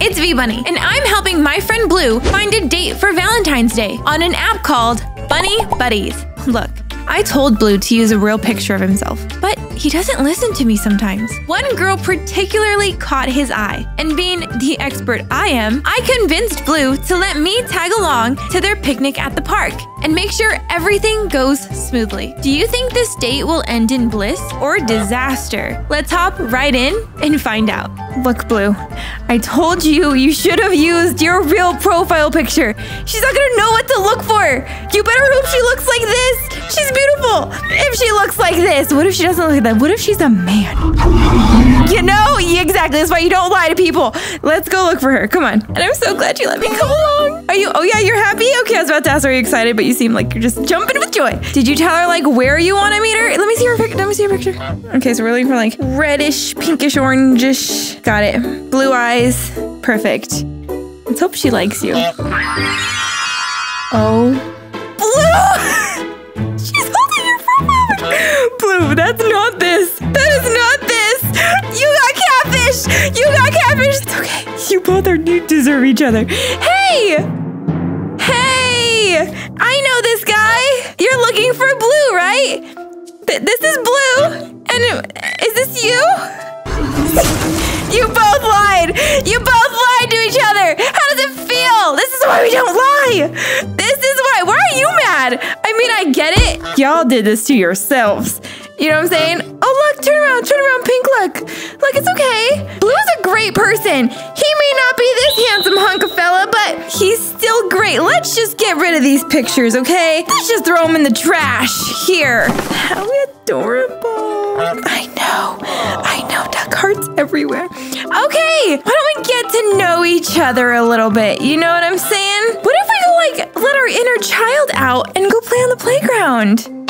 it's V Bunny, and I'm helping my friend Blue find a date for Valentine's Day on an app called Bunny Buddies. Look, I told Blue to use a real picture of himself, but he doesn't listen to me sometimes. One girl particularly caught his eye, and being the expert I am, I convinced Blue to let me tag along to their picnic at the park and make sure everything goes smoothly. Do you think this date will end in bliss or disaster? Let's hop right in and find out. Look, Blue, I told you you should have used your real profile picture. She's not gonna know what to look for. You better hope she looks like this. She's beautiful. If she looks like this, what if she doesn't look like that? What if she's a man? You know, exactly. That's why you don't lie to people. Let's go look for her. Come on. And I'm so glad you let me come along. Are you? Oh yeah, you're happy. Okay, I was about to ask, are you excited? But you seem like you're just jumping with joy. Did you tell her like where you want to meet her? Let me see her picture. Let me see her picture. Okay, so we're looking for like reddish, pinkish, orangish. Got it. Blue eyes. Perfect. Let's hope she likes you. Oh. Blue! She's holding your profile. Blue, that's not this. That is not this. You got catfish. You got catfish. It's okay. You both are you deserve each other. Hey! You're looking for Blue, right? Th- this is Blue. And is this you? You both lied! You both lied to each other! How does it feel? This is why we don't lie! This is why. Why are you mad? I mean, I get it. Y'all did this to yourselves. You know what I'm saying? Oh, turn around, turn around, pink, look. Look, it's okay. Blue's a great person. He may not be this handsome hunk of fella, but he's still great. Let's just get rid of these pictures, okay? Let's just throw them in the trash. Here. How adorable. I know. I know. Duck hearts everywhere. Okay, why don't we get to know each other a little bit? You know what I'm saying? What if we go like let our inner child out and go play on the playground?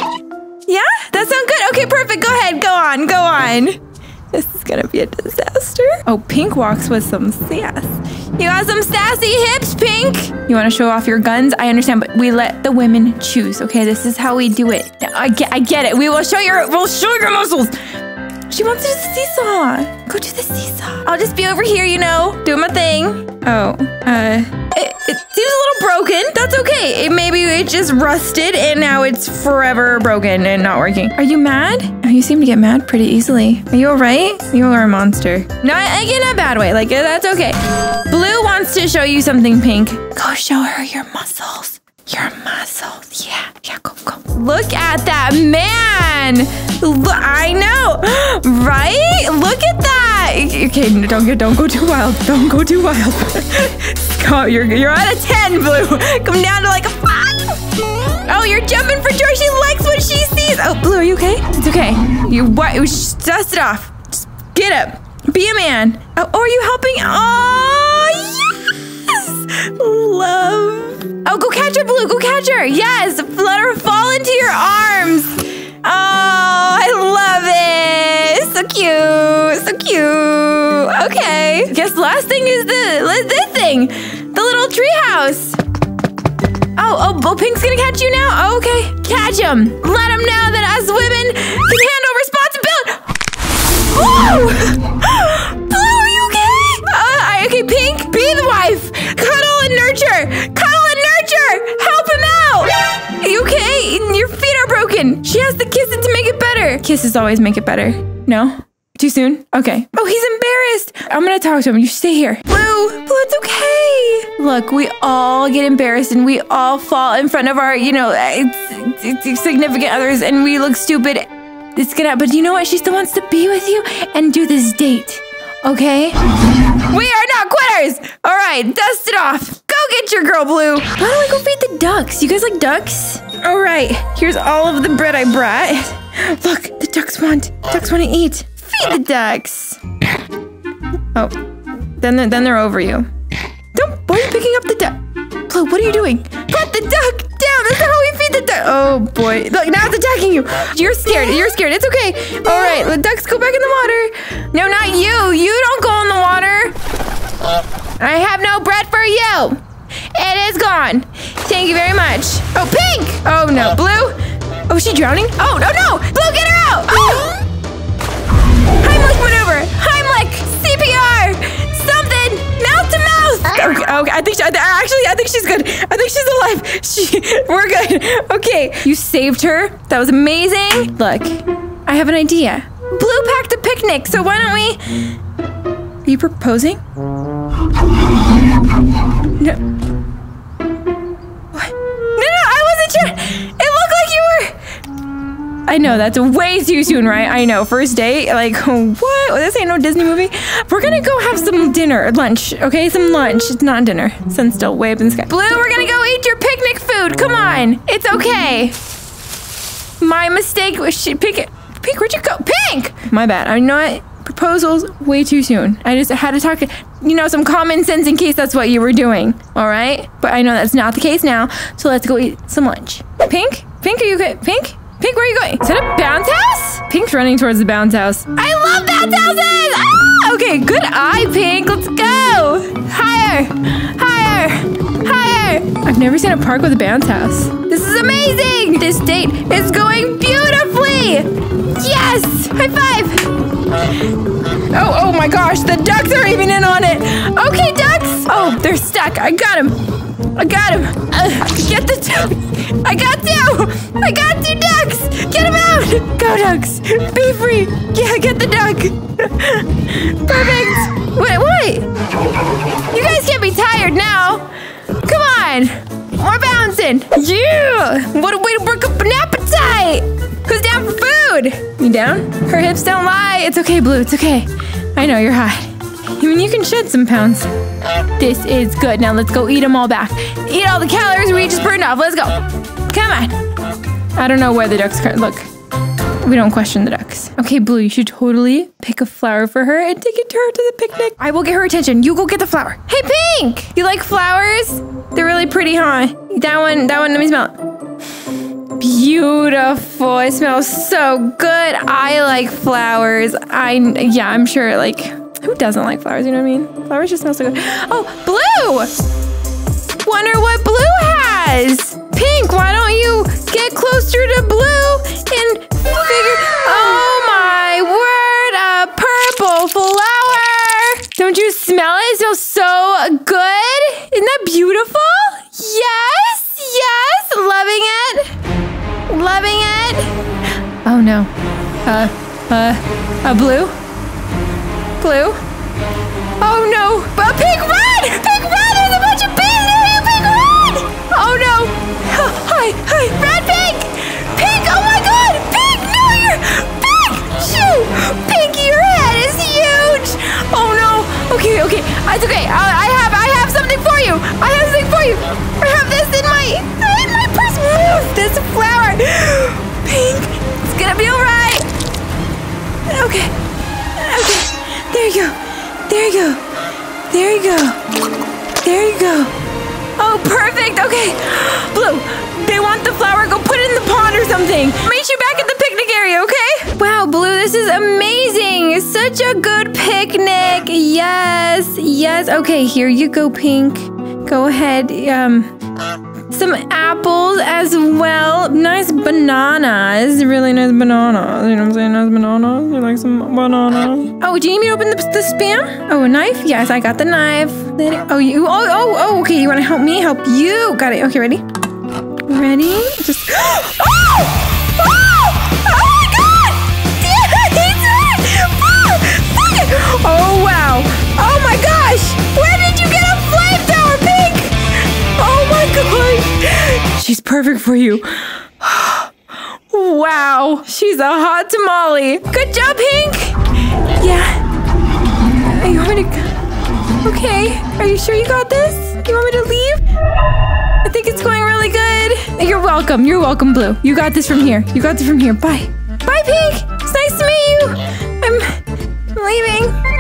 Yeah? That sounds good? Okay, perfect. Go ahead. Go on. Go on. This is gonna be a disaster. Oh, Pink walks with some sass. You got some sassy hips, Pink. You want to show off your guns? I understand, but we let the women choose. Okay, this is how we do it. I get, I get it. We will show your, we'll show your muscles. She wants to do the seesaw. Go to the seesaw. I'll just be over here, you know, doing my thing. Oh, uh, it, it broken. That's okay. It, maybe it just rusted and now it's forever broken and not working. Are you mad? Oh, you seem to get mad pretty easily. Are you all right? You are a monster. Not like in a bad way. Like uh, that's okay. Blue wants to show you something pink. Go show her your muscles. Your muscles. Yeah. Yeah, go, go. Look at that man. I know. Right? Look at that. Okay, don't get don't go too wild. Don't go too wild. Scott, you're you're at a 10, Blue. Come down to like a 5. Oh, you're jumping for joy. She likes what she sees. Oh, Blue, are you okay? It's okay. You what? Dust it off. Just get up. Be a man. Oh, oh, are you helping? Oh, yes. Love. Oh, go catch her, Blue. Go catch her. Yes. Let her fall into your arms. Oh, I love it. So cute. So cute. Okay. Guess last thing is the this thing. The little treehouse. Oh, oh, oh, Pink's gonna catch you now? Oh, okay. Catch him. Let him know that us women can handle responsibility. Whoa! She has to kiss it to make it better. Kisses always make it better. No? Too soon? Okay. Oh, he's embarrassed. I'm gonna talk to him. You stay here. Blue, Blue, it's okay. Look, we all get embarrassed and we all fall in front of our, you know, it's, it's, it's significant others and we look stupid. It's gonna, but you know what? She still wants to be with you and do this date. Okay? We are not quitters! All right, dust it off. Go get your girl, Blue. Why don't we go feed the ducks? You guys like ducks? All right, here's all of the bread I brought. Look, the ducks want, ducks want to eat. Feed the ducks. Oh, then they're, then they're over you. Don't, why are you picking up the duck? Blue, what are you doing? Put the duck down. That's not how we feed the duck. Oh boy, look, now it's attacking you. You're scared. You're scared. It's okay. All right, the ducks go back in the water. No, not you. You don't go in the water. I have no bread for you. It is gone. Thank you very much. Is she drowning? Oh no, no, blue, get her out. Oh. Heimlich maneuver. Heimlich. CPR. Something. Mouth to ah. Okay, okay, I think she, actually, I think she's good. I think she's alive. She, we're good. Okay, you saved her. That was amazing. Look, I have an idea. Blue packed a picnic, so why don't we? Are you proposing? I know that's way too soon, right? I know. First date, like what? This ain't no Disney movie. We're gonna go have some dinner, lunch, okay? Some lunch. It's not dinner. Sun still way up in the sky. Blue, we're gonna go eat your picnic food. Come on, it's okay. My mistake was she pick it. Pink, where'd you go? Pink! My bad. I know what? Proposals way too soon. I just had to talk, you know, some common sense in case that's what you were doing. All right? But I know that's not the case now. So let's go eat some lunch. Pink? Pink, are you good? Pink? Pink, where are you going? Is that a bounce house? Pink's running towards the bounce house. I love bounce houses! Ah! Okay, good eye, Pink. Let's go! Higher! Higher! Higher! I've never seen a park with a bounce house. This is amazing! This date is going beautifully! Yes! High five! Oh, oh my gosh, the ducks are even in on it! Okay, ducks! Oh, they're stuck. I got him. I got him! Uh, get the two! I got two! I got two ducks! Get him out! Go ducks! Be free! Yeah, get the duck! Perfect! Wait, wait! You guys can't be tired now! Come on! More bouncing! Yeah! What a way to work up an appetite! Who's down for food? You down? Her hips don't lie. It's okay, Blue. It's okay. I know you're hot. I mean, you can shed some pounds. This is good. Now let's go eat them all back. Eat all the calories we just burned off. Let's go. Come on. I don't know where the ducks are. Look. We don't question the ducks. Okay, Blue, you should totally pick a flower for her and take it to her to the picnic. I will get her attention. You go get the flower. Hey, Pink! You like flowers? They're really pretty, huh? That one, that one, let me smell. Beautiful. It smells so good. I like flowers. I, yeah, I'm sure, like, who doesn't like flowers? You know what I mean? Flowers just smell so good. Oh, blue! Wonder what blue has? Pink, why don't you get closer to blue and figure. Oh my word, a purple flower! Don't you smell it? It smells so good. Isn't that beautiful? Yes, yes, loving it. Loving it. Oh no. Uh, uh, a blue? Blue? Oh no! A pink run! Pink run! There's a bunch of bees near you! Pink run! Oh no! Hi! Hi! Red! Pink! There you go. There you go. Oh, perfect. Okay. Blue, they want the flower. Go put it in the pond or something. Meet you back at the picnic area, okay? Wow, Blue, this is amazing. Such a good picnic. Yes. Yes. Okay, here you go, Pink. Go ahead. Um, some apples as well. Nice bananas. Really nice bananas. You know what I'm saying? Nice bananas. You like some bananas? Oh, do you need me to open the, spam? Oh, a knife? Yes, I got the knife. Oh, you. Oh, oh, oh. Okay, you want to help me? Help you? Got it. Okay, ready? Ready? Just. Oh, oh! Oh! Oh my God! Oh wow! Oh my gosh! Where did you get a flamethrower, Pink? Oh my god! She's perfect for you. wow, she's a hot tamale. Good job, Pink. Yeah. You want to? Okay. Are you sure you got this? You want me to leave? I think it's going really good. You're welcome. You're welcome, Blue. You got this from here. You got this from here. Bye. Bye, Pink. It's nice to meet you. I'm leaving.